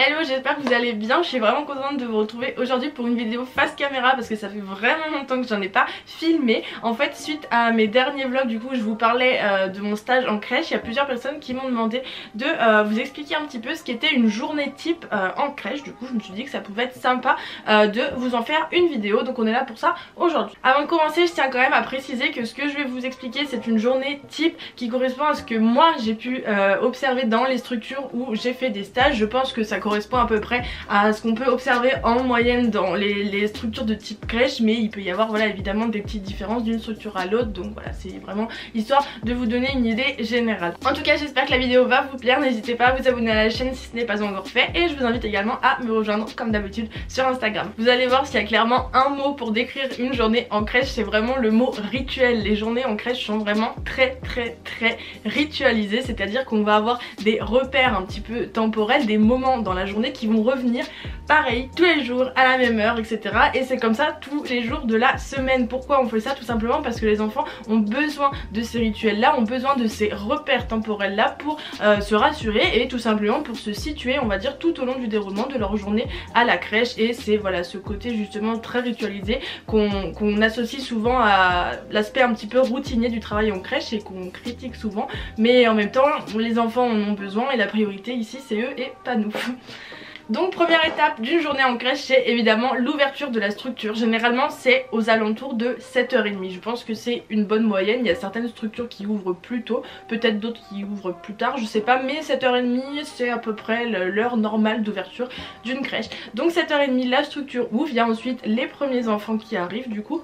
Hello j'espère que vous allez bien, je suis vraiment contente de vous retrouver aujourd'hui pour une vidéo face caméra parce que ça fait vraiment longtemps que j'en ai pas filmé. En fait suite à mes derniers vlogs du coup je vous parlais euh, de mon stage en crèche, il y a plusieurs personnes qui m'ont demandé de euh, vous expliquer un petit peu ce qu'était une journée type euh, en crèche. Du coup je me suis dit que ça pouvait être sympa de vous en faire une vidéo. Donc on est là pour ça aujourd'hui. Avant de commencer je tiens quand même à préciser que ce que je vais vous expliquer c'est une journée type qui correspond à ce que moi j'ai pu observer dans les structures où j'ai fait des stages. Je pense que ça correspond à peu près à ce qu'on peut observer en moyenne dans les, structures de type crèche mais il peut y avoir voilà évidemment des petites différences d'une structure à l'autre donc voilà c'est vraiment histoire de vous donner une idée générale. En tout cas j'espère que la vidéo va vous plaire, n'hésitez pas à vous abonner à la chaîne si ce n'est pas encore fait et je vous invite également à me rejoindre comme d'habitude sur Instagram. Vous allez voir s'il y a clairement un mot pour décrire une journée en crèche c'est vraiment le mot rituel. Les journées en crèche sont vraiment très très très ritualisées c'est à dire qu'on va avoir des repères un petit peu temporels, des moments dans la journée qui vont revenir pareil tous les jours à la même heure etc et c'est comme ça tous les jours de la semaine. Pourquoi on fait ça tout simplement? Parce que les enfants ont besoin de ces rituels là ont besoin de ces repères temporels là pour euh, se rassurer et tout simplement pour se situer on va dire tout au long du déroulement de leur journée à la crèche. Et c'est voilà ce côté justement très ritualisé qu'on associe souvent à l'aspect un petit peu routinier du travail en crèche et qu'on critique souvent. Mais en même temps les enfants en ont besoin et la priorité ici c'est eux et pas nous donc première étape d'une journée en crèche c'est évidemment l'ouverture de la structure. Généralement c'est aux alentours de 7h30. Je pense que c'est une bonne moyenne. Il y a certaines structures qui ouvrent plus tôt, peut-être d'autres qui ouvrent plus tard, je sais pas. Mais 7h30 c'est à peu près l'heure normale d'ouverture d'une crèche. Donc 7h30 la structure ouvre, il y a ensuite les premiers enfants qui arrivent du coup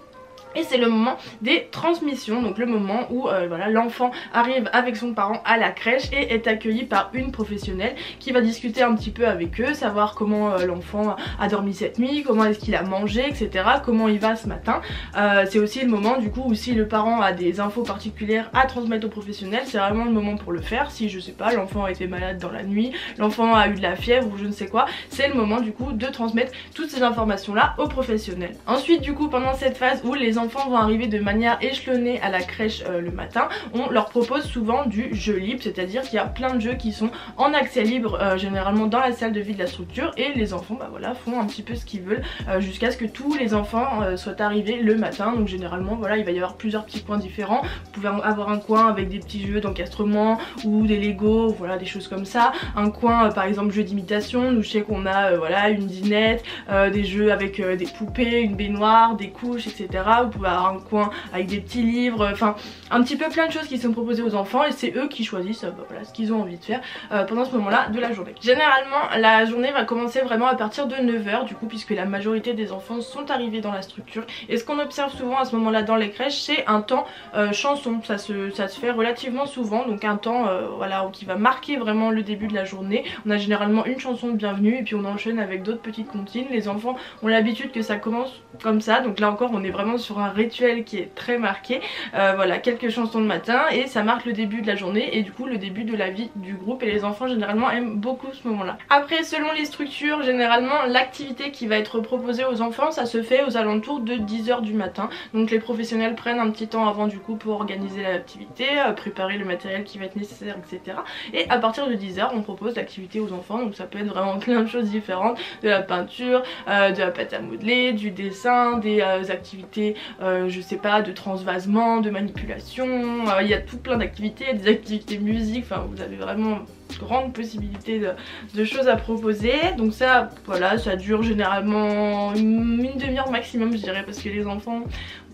et c'est le moment des transmissions, donc le moment où euh, voilà l'enfant arrive avec son parent à la crèche et est accueilli par une professionnelle qui va discuter un petit peu avec eux, savoir comment euh, l'enfant a dormi cette nuit, comment est-ce qu'il a mangé, etc. Comment il va ce matin. Euh, c'est aussi le moment du coup où si le parent a des infos particulières à transmettre au professionnel, c'est vraiment le moment pour le faire. Si je sais pas, l'enfant a été malade dans la nuit, l'enfant a eu de la fièvre ou je ne sais quoi, c'est le moment du coup de transmettre toutes ces informations là au professionnel. Ensuite du coup pendant cette phase où les enfants enfants vont arriver de manière échelonnée à la crèche euh, le matin, on leur propose souvent du jeu libre, c'est-à-dire qu'il y a plein de jeux qui sont en accès libre euh, généralement dans la salle de vie de la structure et les enfants bah voilà font un petit peu ce qu'ils veulent euh, jusqu'à ce que tous les enfants soient arrivés le matin. Donc généralement voilà il va y avoir plusieurs petits coins différents. Vous pouvez avoir un coin avec des petits jeux d'encastrement ou des Lego voilà des choses comme ça. Un coin par exemple jeu d'imitation. Nous je sais qu'on a voilà une dinette des jeux avec des poupées une baignoire des couches etc pouvez avoir un coin avec des petits livres, enfin un petit peu plein de choses qui sont proposées aux enfants et c'est eux qui choisissent euh, bah, ce qu'ils ont envie de faire euh, pendant ce moment là de la journée. Généralement la journée va commencer vraiment à partir de 9h du coup puisque la majorité des enfants sont arrivés dans la structure et ce qu'on observe souvent à ce moment là dans les crèches c'est un temps euh, chanson, ça se, ça se fait relativement souvent donc un temps voilà qui va marquer vraiment le début de la journée. On a généralement une chanson de bienvenue et puis on enchaîne avec d'autres petites comptines. Les enfants ont l'habitude que ça commence comme ça donc là encore on est vraiment sur un rituel qui est très marqué. Euh, voilà, quelques chansons de matin et ça marque le début de la journée et du coup le début de la vie du groupe et les enfants généralement aiment beaucoup ce moment là. Après selon les structures, généralement l'activité qui va être proposée aux enfants ça se fait aux alentours de 10h du matin. Donc les professionnels prennent un petit temps avant du coup pour organiser l'activité, euh, préparer le matériel qui va être nécessaire etc. Et à partir de 10h on propose l'activité aux enfants donc ça peut être vraiment plein de choses différentes, de la peinture, euh, de la pâte à modeler, du dessin, des activités euh, je sais pas, de transvasement, de manipulation, euh, il y a tout plein d'activités, des activités musique, enfin vous avez vraiment grande possibilité de, choses à proposer. Donc ça voilà ça dure généralement une, demi-heure maximum je dirais parce que les enfants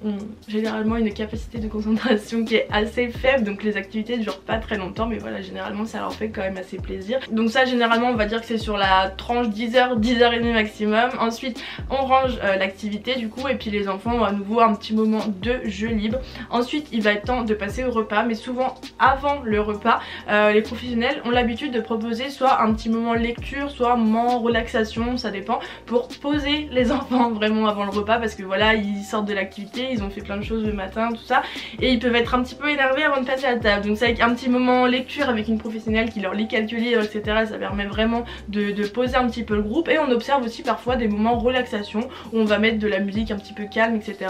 ont généralement une capacité de concentration qui est assez faible donc les activités durent pas très longtemps mais voilà généralement ça leur fait quand même assez plaisir. Donc ça généralement on va dire que c'est sur la tranche 10h 10h30 maximum. Ensuite on range euh, l'activité du coup et puis les enfants ont à nouveau un petit moment de jeu libre ensuite il va être temps de passer au repas mais souvent avant le repas euh, les professionnels ont l'habitude de proposer soit un petit moment lecture soit un moment relaxation ça dépend pour poser les enfants vraiment avant le repas parce que voilà ils sortent de l'activité ils ont fait plein de choses le matin, tout ça. Et ils peuvent être un petit peu énervés avant de passer à la table. Donc c'est avec un petit moment lecture avec une professionnelle qui leur lit quelques livres, etc. Ça permet vraiment de, de poser un petit peu le groupe. Et on observe aussi parfois des moments relaxation où on va mettre de la musique un petit peu calme, etc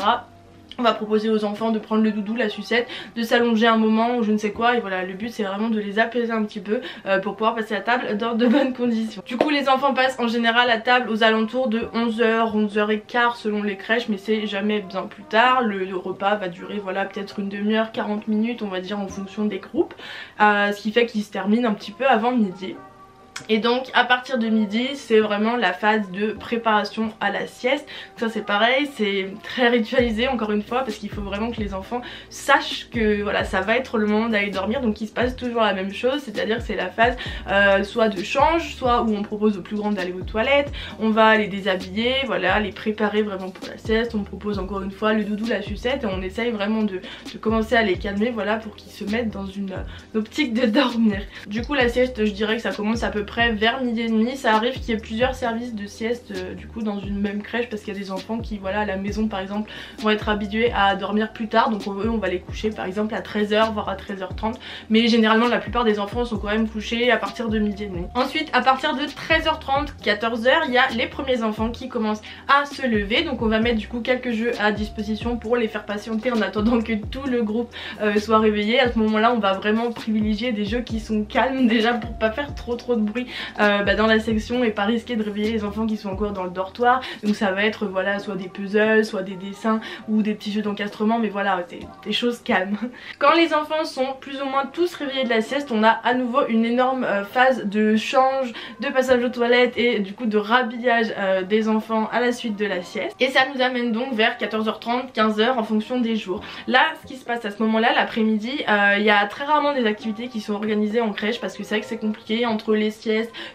On va proposer aux enfants de prendre le doudou, la sucette, de s'allonger un moment ou je ne sais quoi et voilà le but c'est vraiment de les apaiser un petit peu euh, pour pouvoir passer à table dans de bonnes conditions. Du coup les enfants passent en général à table aux alentours de 11h, 11h15 selon les crèches mais c'est jamais bien plus tard. Le, repas va durer voilà peut-être une demi-heure, 40 minutes on va dire en fonction des groupes. Euh, ce qui fait qu'il se termine un petit peu avant midi. Et donc à partir de midi c'est vraiment la phase de préparation à la sieste. Ça c'est pareil c'est très ritualisé encore une fois parce qu'il faut vraiment que les enfants sachent que voilà ça va être le moment d'aller dormir. Donc il se passe toujours la même chose c'est à dire que c'est la phase euh, soit de change soit où on propose aux plus grandes d'aller aux toilettes. On va les déshabiller voilà les préparer vraiment pour la sieste. On propose encore une fois le doudou la sucette et on essaye vraiment de, commencer à les calmer voilà pour qu'ils se mettent dans une, une optique de dormir. Du coup la sieste je dirais que ça commence à peu près vers midi et demi. Ça arrive qu'il y ait plusieurs services de sieste euh, du coup dans une même crèche parce qu'il y a des enfants qui voilà à la maison par exemple vont être habitués à dormir plus tard. Donc eux on va les coucher par exemple à 13h voire à 13h30 mais généralement la plupart des enfants sont quand même couchés à partir de midi et demi. Ensuite à partir de 13h30 14h il y a les premiers enfants qui commencent à se lever. Donc on va mettre du coup quelques jeux à disposition pour les faire patienter en attendant que tout le groupe euh, soit réveillé. À ce moment là on va vraiment privilégier des jeux qui sont calmes déjà pour pas faire trop trop de bruit euh, bah, dans la section et pas risquer de réveiller les enfants qui sont encore dans le dortoir. Donc ça va être voilà soit des puzzles, soit des dessins ou des petits jeux d'encastrement mais voilà des choses calmes. Quand les enfants sont plus ou moins tous réveillés de la sieste on a à nouveau une énorme euh, phase de change, de passage aux toilettes et du coup de rhabillage euh, des enfants à la suite de la sieste. Et ça nous amène donc vers 14h30, 15h en fonction des jours. Là ce qui se passe à ce moment là l'après-midi il y a très rarement des activités qui sont organisées en crèche parce que c'est vrai que c'est compliqué entre les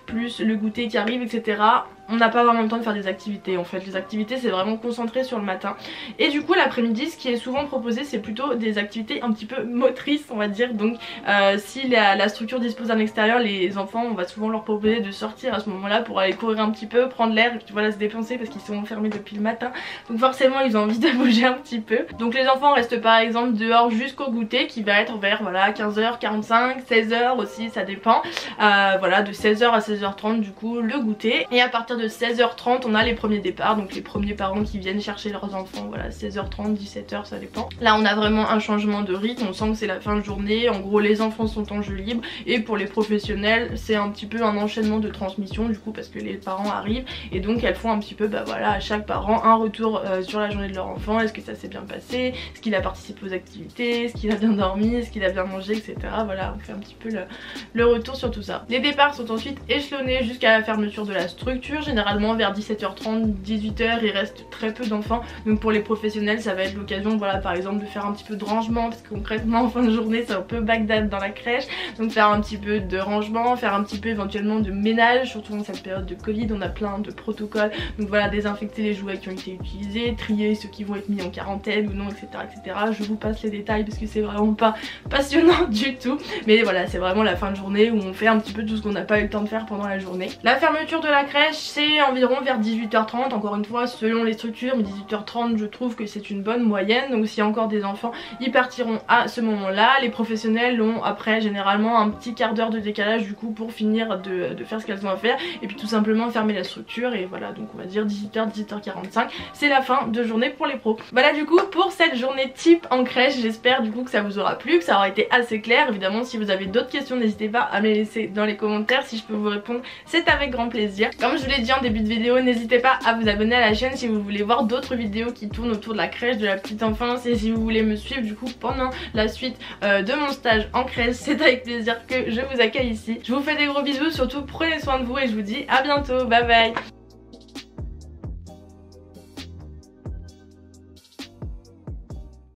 plus le goûter qui arrive etc on n'a pas vraiment le temps de faire des activités en fait. Les activités c'est vraiment concentré sur le matin. Et du coup l'après-midi ce qui est souvent proposé c'est plutôt des activités un petit peu motrices on va dire. Donc euh, si la, structure dispose d'un extérieur les enfants on va souvent leur proposer de sortir à ce moment là pour aller courir un petit peu prendre l'air et puis voilà se dépenser parce qu'ils sont enfermés depuis le matin. Donc forcément ils ont envie de bouger un petit peu. Donc les enfants restent par exemple dehors jusqu'au goûter qui va être vers voilà 15h45 16h aussi ça dépend. Euh, voilà de 16h à 16h30 du coup le goûter. Et à partir de 16h30 on a les premiers départs donc les premiers parents qui viennent chercher leurs enfants voilà 16h30 17h ça dépend. Là on a vraiment un changement de rythme on sent que c'est la fin de journée en gros les enfants sont en jeu libre et pour les professionnels c'est un petit peu un enchaînement de transmission du coup parce que les parents arrivent et donc elles font un petit peu bah voilà à chaque parent un retour euh, sur la journée de leur enfant est-ce que ça s'est bien passé est-ce qu'il a participé aux activités est-ce qu'il a bien dormi est-ce qu'il a bien mangé etc voilà on fait un petit peu le, le retour sur tout ça. Les départs sont ensuite échelonnés jusqu'à la fermeture de la structure généralement vers 17h30, 18h il reste très peu d'enfants. Donc pour les professionnels ça va être l'occasion voilà par exemple de faire un petit peu de rangement parce que concrètement en fin de journée c'est un peu Bagdad dans la crèche. Donc faire un petit peu de rangement, faire un petit peu éventuellement de ménage surtout dans cette période de Covid on a plein de protocoles. Donc voilà désinfecter les jouets qui ont été utilisés, trier ceux qui vont être mis en quarantaine ou non etc etc je vous passe les détails parce que c'est vraiment pas passionnant du tout. Mais voilà c'est vraiment la fin de journée où on fait un petit peu tout ce qu'on n'a pas eu le temps de faire pendant la journée. La fermeture de la crèche c'est environ vers 18h30 encore une fois selon les structures mais 18h30 je trouve que c'est une bonne moyenne. Donc s'il y a encore des enfants ils partiront à ce moment là les professionnels ont après généralement un petit quart d'heure de décalage du coup pour finir de, faire ce qu'elles ont à faire. Et puis tout simplement fermer la structure. Et voilà donc on va dire 18h 18h45 c'est la fin de journée pour les pros. Voilà du coup pour cette journée type en crèche j'espère du coup que ça vous aura plu que ça aura été assez clair. Évidemment si vous avez d'autres questions n'hésitez pas à me les laisser dans les commentaires si je peux vous répondre. C'est avec grand plaisir. Comme je vous l'ai en début de vidéo, n'hésitez pas à vous abonner à la chaîne si vous voulez voir d'autres vidéos qui tournent autour de la crèche, de la petite enfance et si vous voulez me suivre du coup pendant la suite euh, de mon stage en crèche, c'est avec plaisir que je vous accueille ici. Je vous fais des gros bisous, surtout prenez soin de vous et je vous dis à bientôt, bye bye